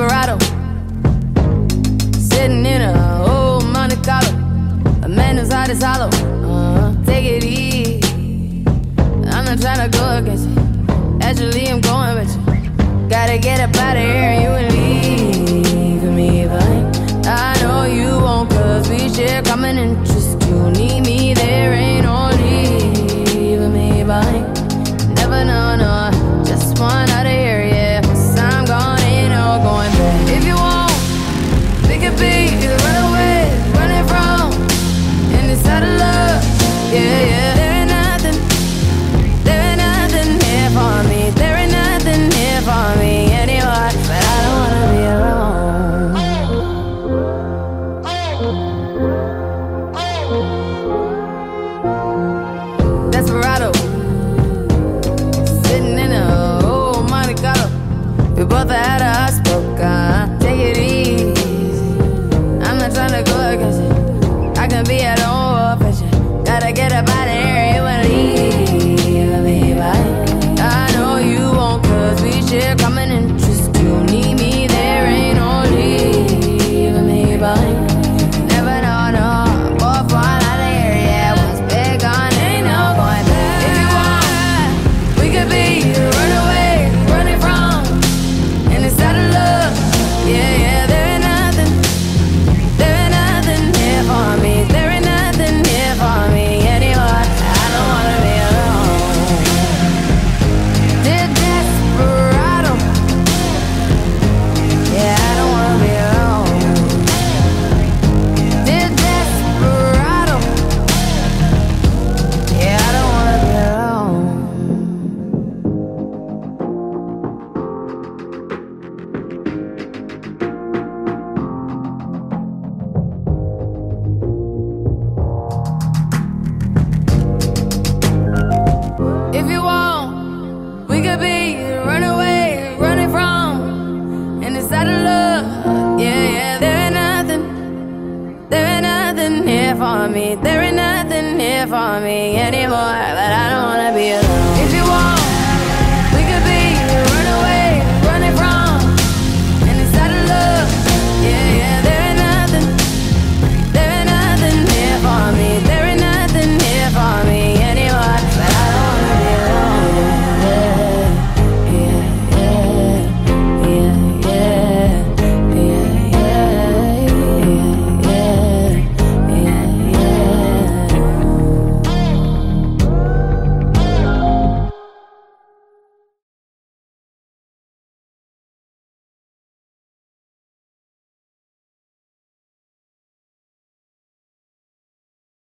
Desperado. Sitting in a old Monte Carlo. A man whose heart is hollow. Uh huh. take it easy. I'm not trying to go against you. Actually, I'm going with you. Gotta get up out of here, you and leave me behind. I know you won't, we share common interest. You need me there, ain't no leaving me behind. time to go against it. I can be alone or patient. Gotta get up out of here. for me. There ain't nothing here for me anymore, but I don't wanna be alone.